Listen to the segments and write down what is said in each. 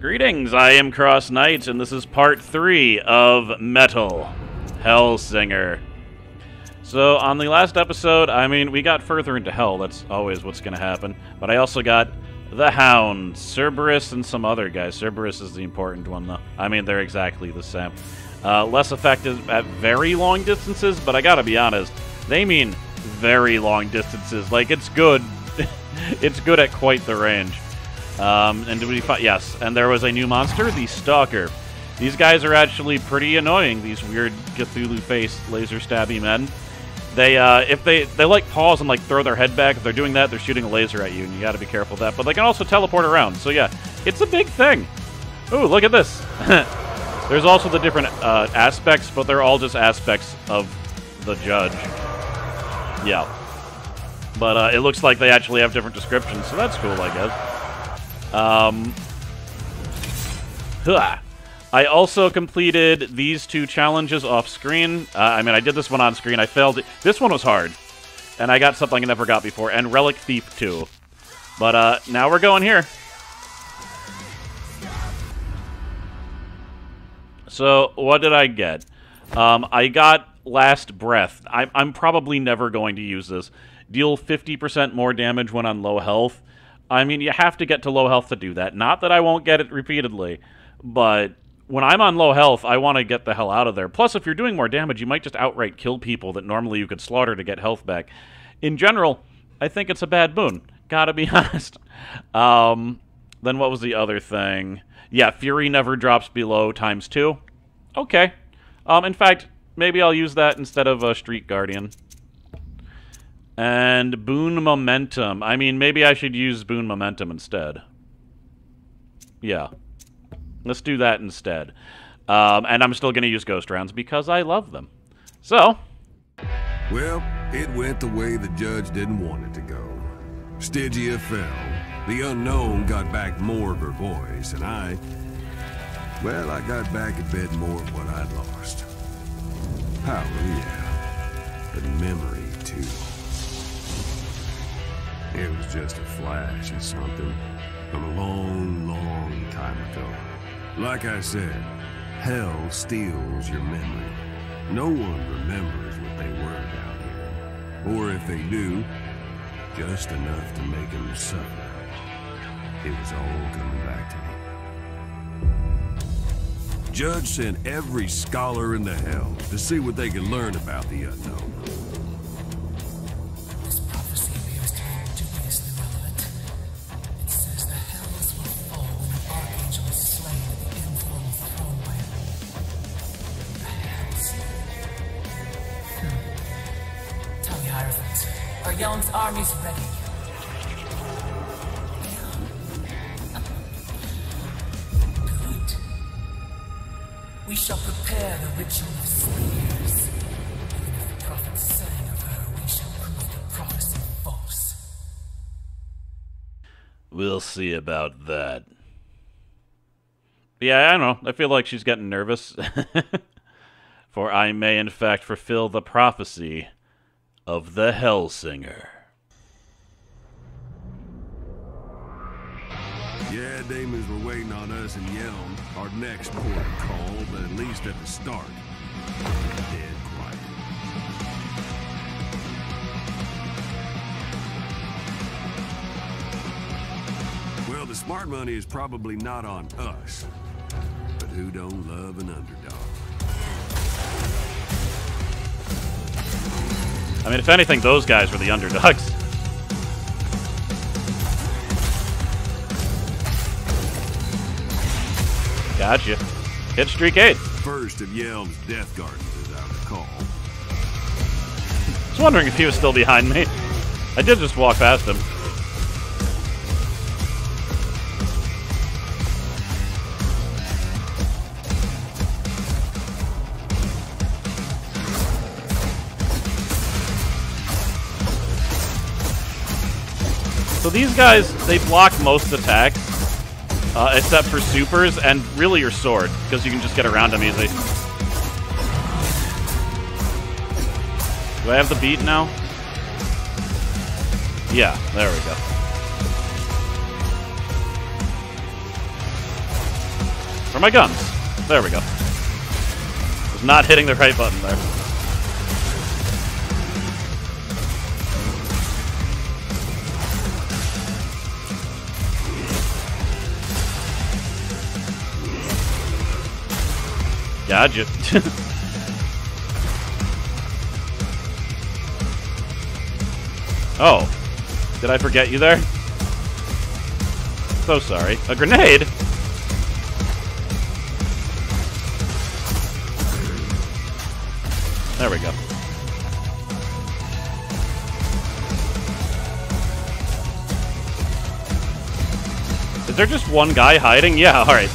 Greetings, I am Cross Knight, and this is part three of Metal Hellsinger. So, on the last episode, I mean, we got further into hell, that's always what's to happen, but I also got the Hound, Cerberus, and some other guys. Cerberus is the important one, though. I mean, they're exactly the same. Uh, less effective at very long distances, but I gotta be honest, they mean very long distances. Like, it's good. it's good at quite the range. Um, and did we find? Yes, and there was a new monster, the Stalker. These guys are actually pretty annoying. These weird Cthulhu-faced laser stabby men. They, uh, if they, they like pause and like throw their head back. If they're doing that, they're shooting a laser at you, and you got to be careful of that. But they can also teleport around. So yeah, it's a big thing. Ooh, look at this. There's also the different uh, aspects, but they're all just aspects of the judge. Yeah. But uh, it looks like they actually have different descriptions, so that's cool, I guess. Um, huh. I also completed these two challenges off screen. Uh, I mean, I did this one on screen. I failed. It. This one was hard. And I got something I never got before. And Relic Thief 2. But uh, now we're going here. So, what did I get? Um, I got Last Breath. I, I'm probably never going to use this. Deal 50% more damage when on low health. I mean, you have to get to low health to do that. Not that I won't get it repeatedly, but when I'm on low health, I want to get the hell out of there. Plus, if you're doing more damage, you might just outright kill people that normally you could slaughter to get health back. In general, I think it's a bad boon. Gotta be honest. Um, then what was the other thing? Yeah, Fury never drops below times two. Okay. Um, in fact, maybe I'll use that instead of a Streak Guardian. And Boon Momentum. I mean, maybe I should use Boon Momentum instead. Yeah. Let's do that instead. Um, and I'm still going to use Ghost Rounds because I love them. So. Well, it went the way the judge didn't want it to go. Stygia fell. The unknown got back more of her voice, and I... Well, I got back a bit more of what I'd lost. Power, yeah. But memory, too. It was just a flash of something from a long, long time ago. Like I said, hell steals your memory. No one remembers what they were down here. Or if they do, just enough to make them suffer. It was all coming back to me. Judge sent every scholar in the hell to see what they could learn about the unknown. Yhelm's army's ready. Good. We shall prepare the ritual of spears. Even if the prophet sang of her, we shall prove the prophecy false. We'll see about that. Yeah, I don't know. I feel like she's getting nervous. For I may, in fact, fulfill the prophecy of the Hellsinger. Yeah, demons were waiting on us in Yhelm, our next port of call, but at least at the start, dead quiet. Well, the smart money is probably not on us, but who don't love an underdog? I mean, if anything, those guys were the underdogs. Gotcha. Hit streak 8. First of Yhelm's Death Gardens is out to call. I was wondering if he was still behind me. I did just walk past him. So these guys, they block most attacks, uh, except for supers, and really your sword, because you can just get around them easily. Do I have the beat now? Yeah, there we go. Where are my guns? There we go. Was not hitting the right button there. Gotcha. oh. Did I forget you there? So sorry. A grenade? There we go. Is there just one guy hiding? Yeah, alright.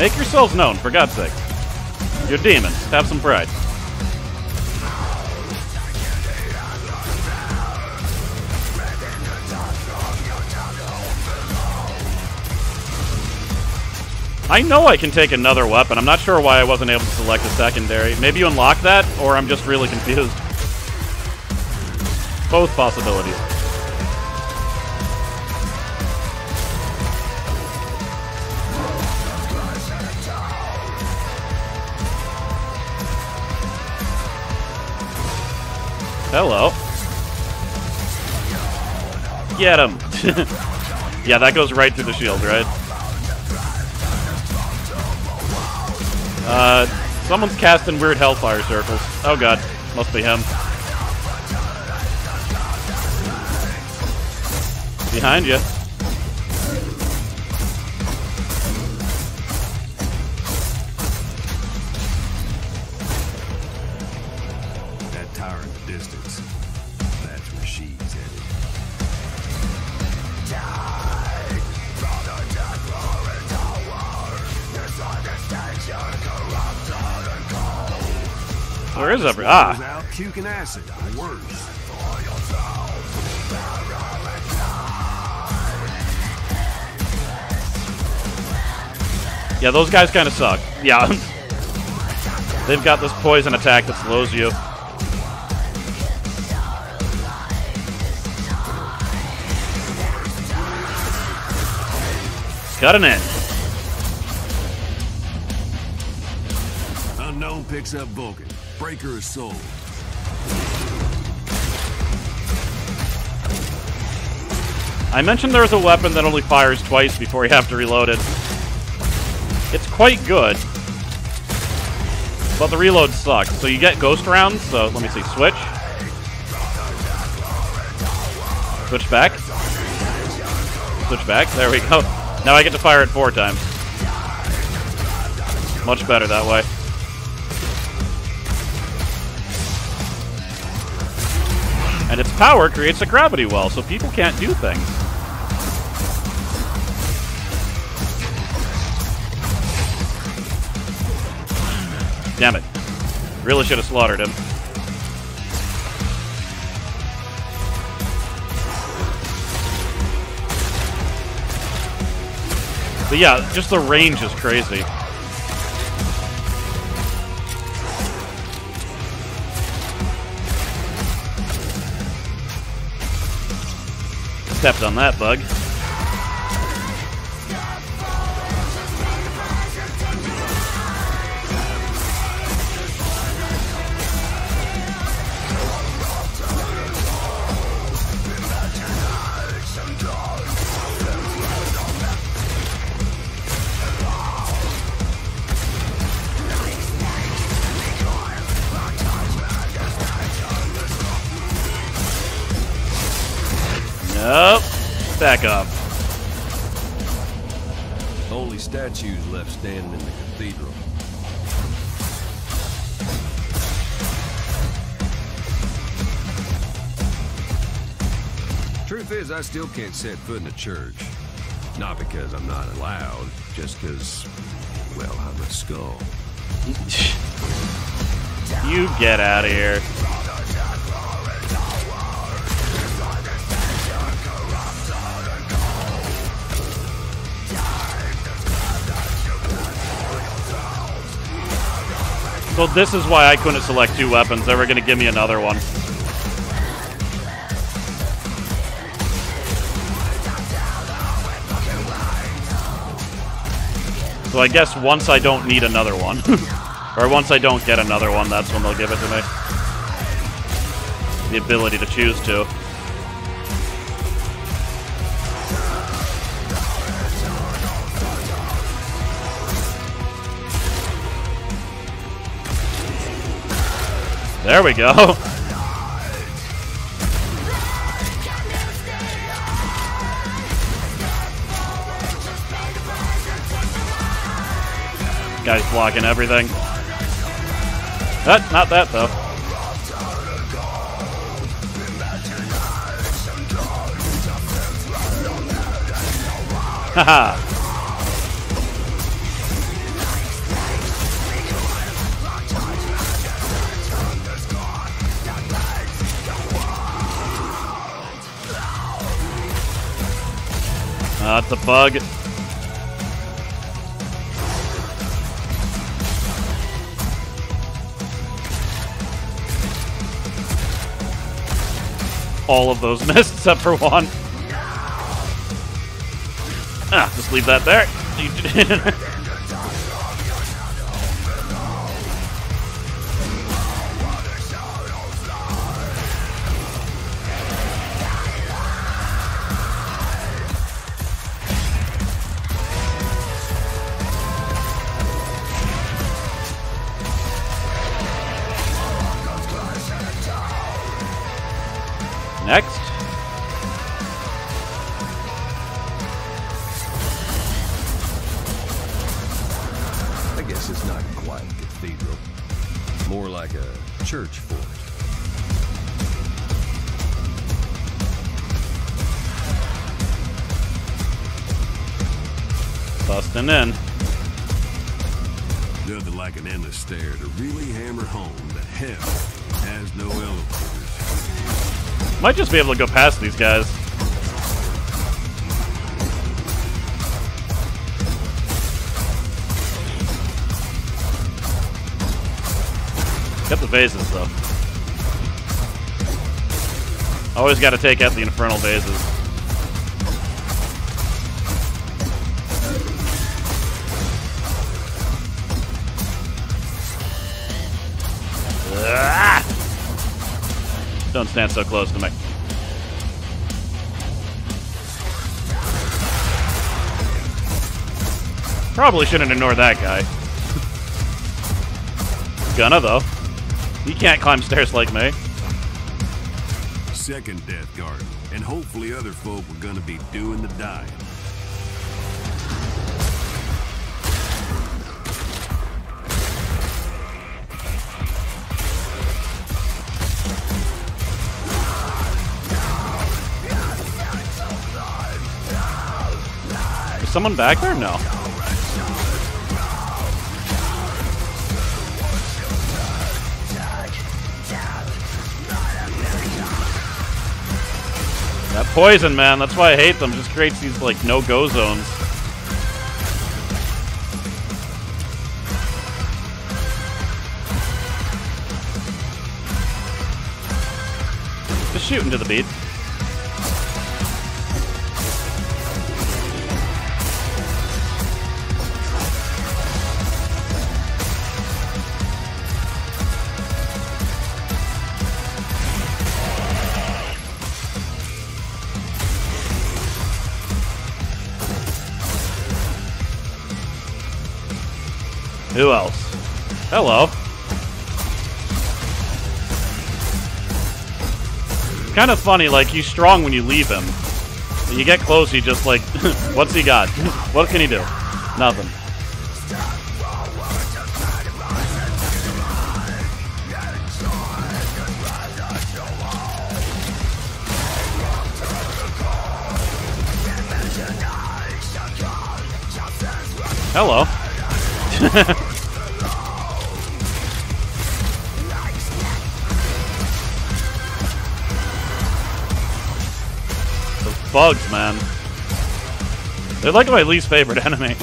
Make yourselves known, for God's sake. You're demons. Have some pride. I know I can take another weapon. I'm not sure why I wasn't able to select a secondary. Maybe you unlock that, or I'm just really confused. Both possibilities. Hello. Get him. yeah, that goes right through the shield, right? Uh, someone's casting weird hellfire circles. Oh god, must be him. Behind you. Where is every? Ah, out puking acid. Worse. yeah, those guys kind of suck. Yeah. They've got this poison attack that slows you. Cutting in. Unknown picks up Vulcan. Breaker is sold. I mentioned there's a weapon that only fires twice before you have to reload it. It's quite good. But the reload sucks. So you get ghost rounds, so let me see. Switch. Switch back. Switch back. There we go. Now I get to fire it four times. Much better that way. And its power creates a gravity well, so people can't do things. Damn it. Really should have slaughtered him. But yeah, just the range is crazy. Stepped on that bug. Truth is, I still can't set foot in the church. Not because I'm not allowed, just because, well, I'm a skull. You get out of here. So this is why I couldn't select two weapons. They were going to give me another one. So I guess once I don't need another one, or once I don't get another one, that's when they'll give it to me. The ability to choose to. There we go. blocking everything. That, not that though. Haha. That's a bug. All of those missed except for one. Ah, just leave that there. I is not quite a cathedral. More like a church fort. Busting in. Nothing like an endless stair to really hammer home that hell has no elevators. Might just be able to go past these guys. Vases, though. Always got to take out the infernal vases. Ah! Don't stand so close to me. Probably shouldn't ignore that guy. Gonna, though. He can't climb stairs like me. Second death Guard, and hopefully other folk are gonna be doing the dying. Is someone back there? No. That poison, man. That's why I hate them. Just creates these, like, no-go zones. Just shoot into the beat. Who else? Hello. Kind of funny, like, he's strong when you leave him. When you get close, he just, like, what's he got? what can he do? Nothing. Hello. Bugs, man. They're like my least favorite enemy.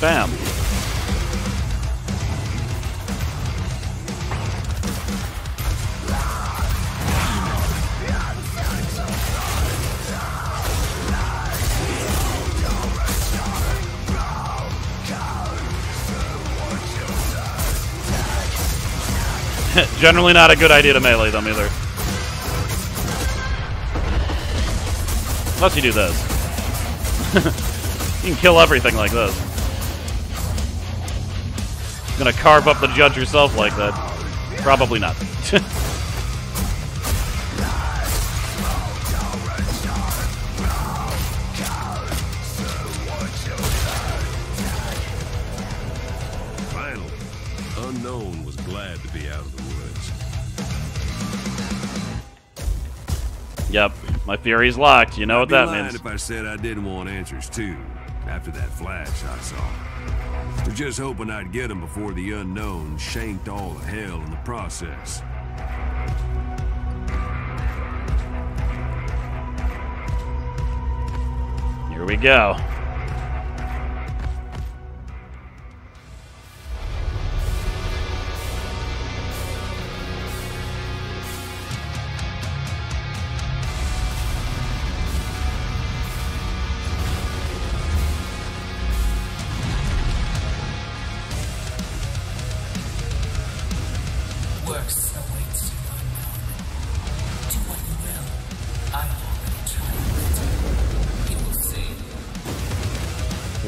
Bam. Generally not a good idea to melee them either. Unless you do this. you can kill everything like this. Gonna carve up the judge yourself like that. Probably not. Unknown was glad to be out of the woods. Yep, my fury's locked. You know what I'd be that means. if I said I didn't want answers too, after that flash I saw. Was just hoping I'd get them before the unknown shanked all the hell in the process. Here we go. Awaits you unknown. Do what you will. I already tried it. You will see.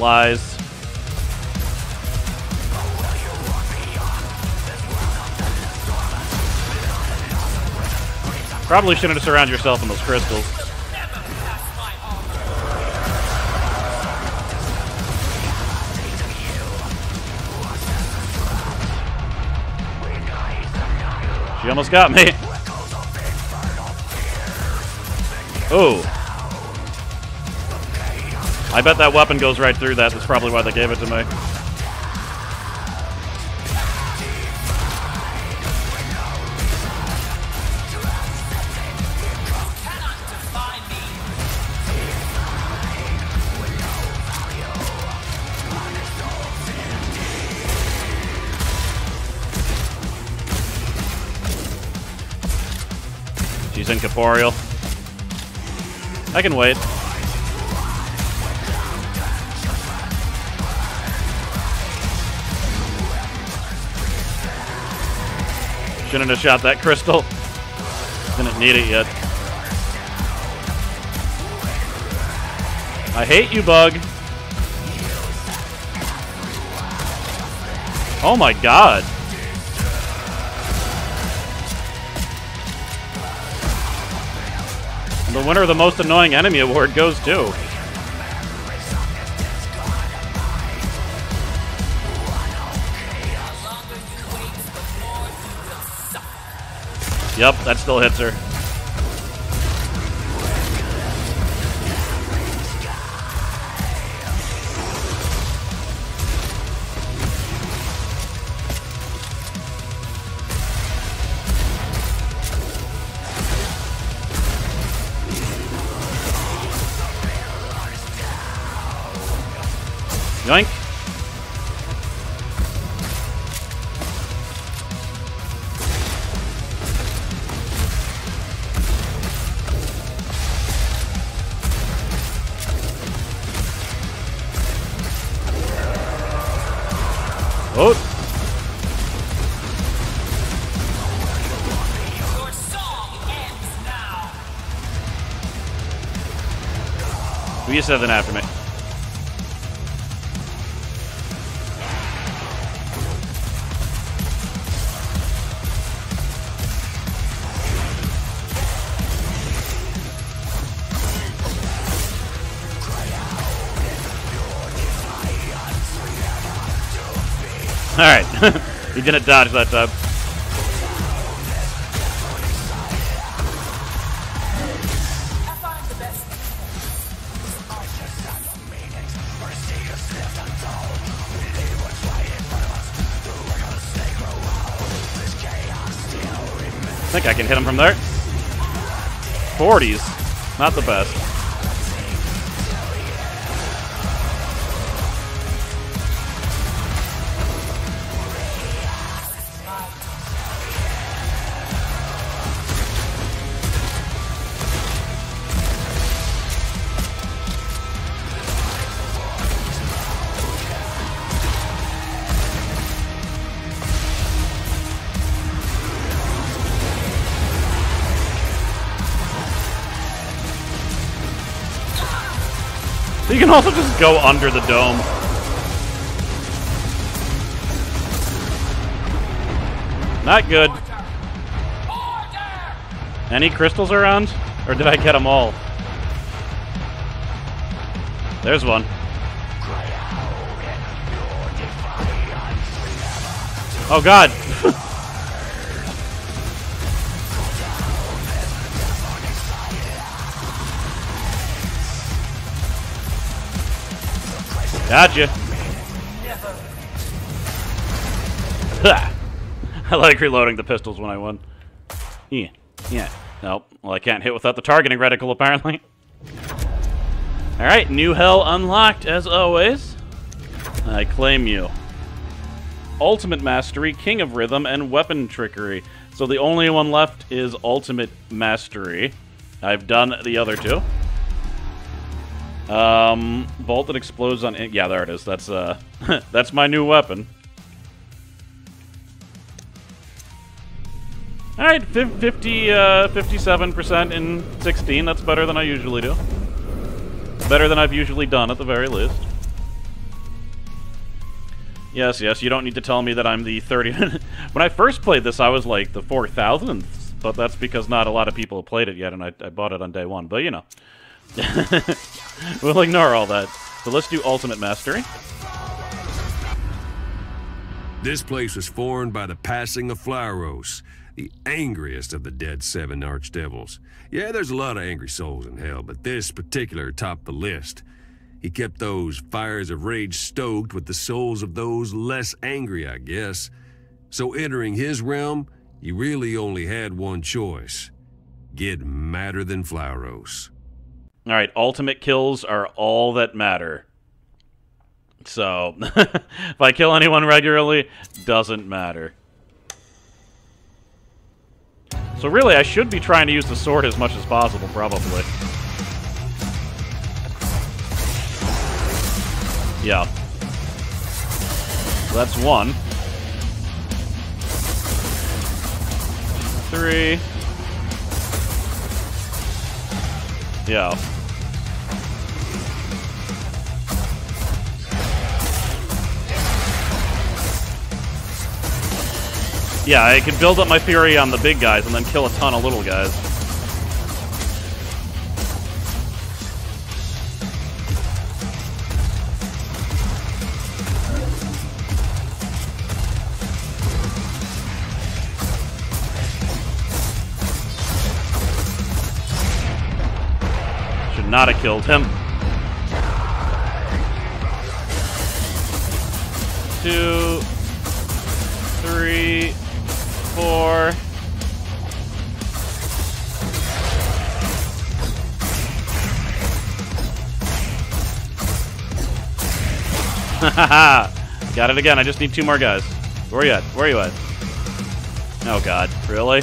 Lies. Probably shouldn't have surrounded yourself in those crystals. She almost got me. Ooh. I bet that weapon goes right through that. That's probably why they gave it to me. I can wait. Shouldn't have shot that crystal. Didn't need it yet. I hate you, bug. Oh my god. The winner of the most annoying enemy award goes to. Yep, that still hits her. Oh, song ends now. who you you didn't dodge that time. I think I can hit him from there. 40s. Not the best. Also just go under the dome. Not good. Any crystals around? Or did I get them all? There's one. Oh god! gotcha! I like reloading the pistols when I win. Yeah. Yeah. Nope. Well, I can't hit without the targeting reticle, apparently. Alright, new hell unlocked, as always. I claim you. Ultimate Mastery, King of Rhythm, and Weapon Trickery. So the only one left is Ultimate Mastery. I've done the other two. Um, Bolt that explodes on... Yeah, there it is. That's, uh, that's my new weapon. Alright, 50, uh, 57% in 16. That's better than I usually do. Better than I've usually done, at the very least. Yes, yes, you don't need to tell me that I'm the 30... when I first played this, I was like the 4,000th, but that's because not a lot of people have played it yet, and I, I bought it on day one. But, you know. we'll ignore all that. So let's do Ultimate Mastery. This place was formed by the passing of Flauros, the angriest of the dead seven archdevils. Yeah, there's a lot of angry souls in hell, but this particular topped the list. He kept those fires of rage stoked with the souls of those less angry, I guess. So entering his realm, you really only had one choice. Get madder than Flauros. Alright, ultimate kills are all that matter. So, if I kill anyone regularly, doesn't matter. So really, I should be trying to use the sword as much as possible, probably. Yeah. That's one. Three. Yeah. Yeah, I can build up my fury on the big guys and then kill a ton of little guys. Should not have killed him. Two, four. Got it again. I just need two more guys. Where are you at? Where are you at? Oh god, really?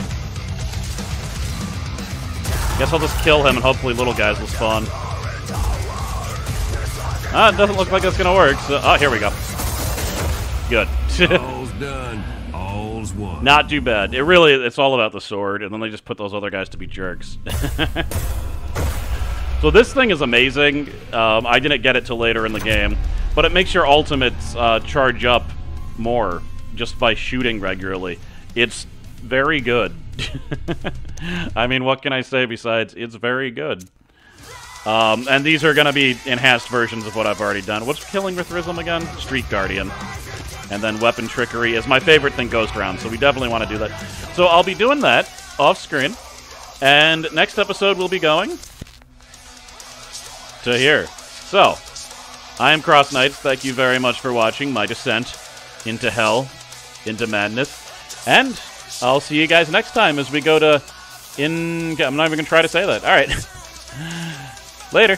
Guess I'll just kill him and hopefully little guys will spawn. Ah, it doesn't look like that's gonna work. So, oh, here we go. Good. Done. Not too bad. It really, it's all about the sword, and then they just put those other guys to be jerks. so this thing is amazing. Um, I didn't get it till later in the game, but it makes your ultimates uh, charge up more just by shooting regularly. It's very good. I mean, what can I say besides it's very good? Um, and these are going to be enhanced versions of what I've already done. What's killing with Rhythm again? Streak Guardian. And then Weapon Trickery is my favorite thing, Ghost Round, so we definitely want to do that. So I'll be doing that off screen. And next episode we'll be going to here. So, I am Cross Knights. Thank you very much for watching my descent into hell, into madness. And I'll see you guys next time as we go to in... I'm not even to try to say that. All right. Later.